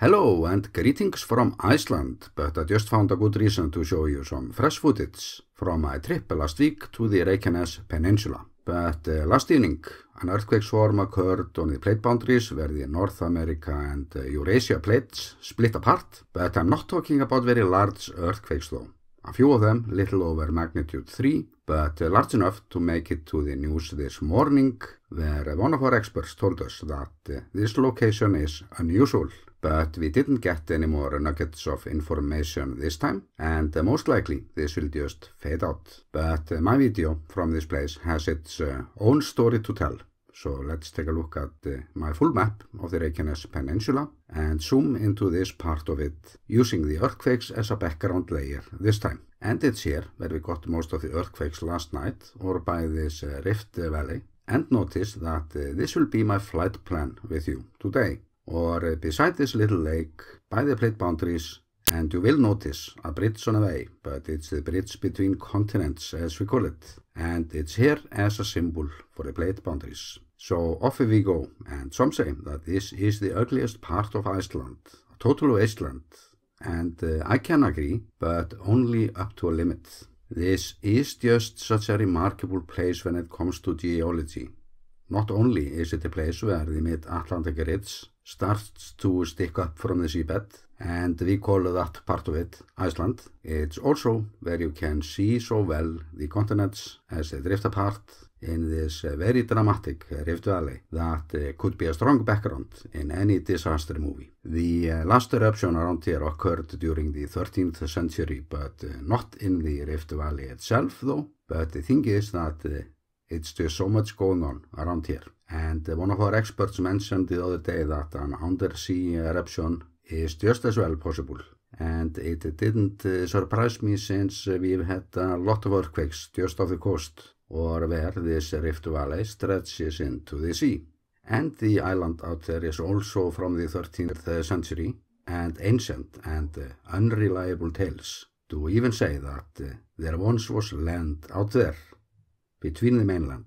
Hello and greetings from Iceland, but I just found a good reason to show you some fresh footage from my trip last week to the Reykjanes Peninsula. But uh, last evening, an earthquake swarm occurred on the plate boundaries where the North America and uh, Eurasia plates split apart, but I'm not talking about very large earthquakes though. A few of them little over magnitude 3, but uh, large enough to make it to the news this morning, where one of our experts told us that uh, this location is unusual but we didn't get any more nuggets of information this time and uh, most likely this will just fade out. But my video from this place has its own story to tell. So let's take a look at uh, my full map of the Reykjanes Peninsula and zoom into this part of it using the earthquakes as a background layer this time. And it's here where we got most of the earthquakes last night or by this uh, Rift Valley. And notice that uh, this will be my flight plan with you today or beside this little lake by the plate boundaries and you will notice a bridge on the way, but it's the bridge between continents as we call it, and it's here as a symbol for the plate boundaries. So off we go, and some say that this is the ugliest part of Iceland, a total wasteland, and uh, I can agree, but only up to a limit. This is just such a remarkable place when it comes to geology. Not only is it a place where the mid-Atlantic ridge starts to stick up from the seabed and we call that part of it Iceland. It's also where you can see so well the continents as they drift apart in this very dramatic Rift Valley that uh, could be a strong background in any disaster movie. The uh, last eruption around here occurred during the 13th century but uh, not in the Rift Valley itself though. But the thing is that it's just so much going on around here. And one of our experts mentioned the other day that an undersea eruption is just as well possible. And it didn't uh, surprise me since we've had a lot of earthquakes just off the coast or where this Rift Valley stretches into the sea. And the island out there is also from the 13th century and ancient and unreliable tales do even say that there once was land out there between the mainland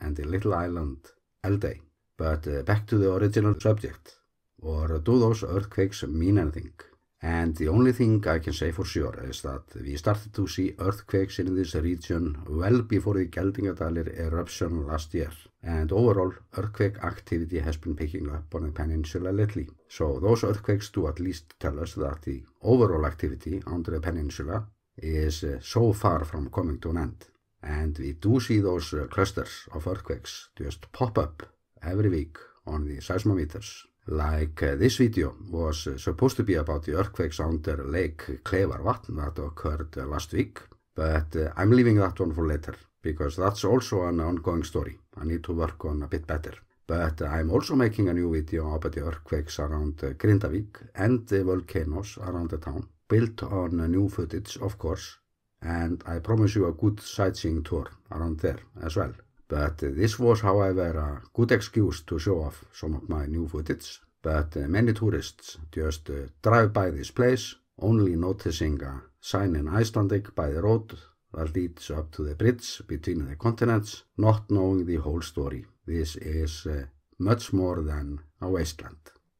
and the little island Eldey. But uh, back to the original subject, or do those earthquakes mean anything? And the only thing I can say for sure is that we started to see earthquakes in this region well before the Geldingadalir eruption last year. And overall, earthquake activity has been picking up on the peninsula lately. So those earthquakes do at least tell us that the overall activity on the peninsula is uh, so far from coming to an end. And we do see those uh, clusters of earthquakes just pop up every week on the seismometers. Like uh, this video was uh, supposed to be about the earthquakes under Lake Klevarvatn that occurred uh, last week, but uh, I'm leaving that one for later because that's also an ongoing story. I need to work on a bit better. But I'm also making a new video about the earthquakes around uh, Grindavik and the volcanoes around the town, built on new footage of course, and I promise you a good sightseeing tour around there as well. But this was however a good excuse to show off some of my new footage. But many tourists just drive by this place only noticing a sign in Icelandic by the road that leads up to the bridge between the continents, not knowing the whole story. This is uh, much more than a wasteland.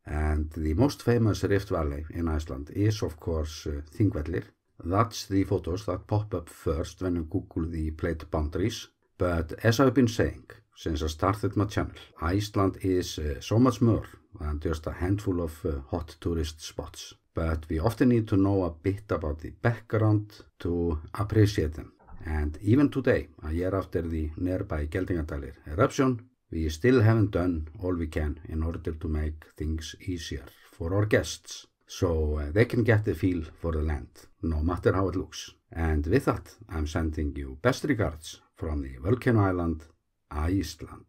And the most famous Rift Valley in Iceland is of course uh, Þingvellir That's the photos that pop up first when you Google the plate boundaries. But as I've been saying since I started my channel, Iceland is uh, so much more than just a handful of uh, hot tourist spots. But we often need to know a bit about the background to appreciate them. And even today, a year after the nearby Geldingadalir eruption, we still haven't done all we can in order to make things easier for our guests so uh, they can get the feel for the land, no matter how it looks. And with that, I'm sending you best regards from the volcano island, Iceland.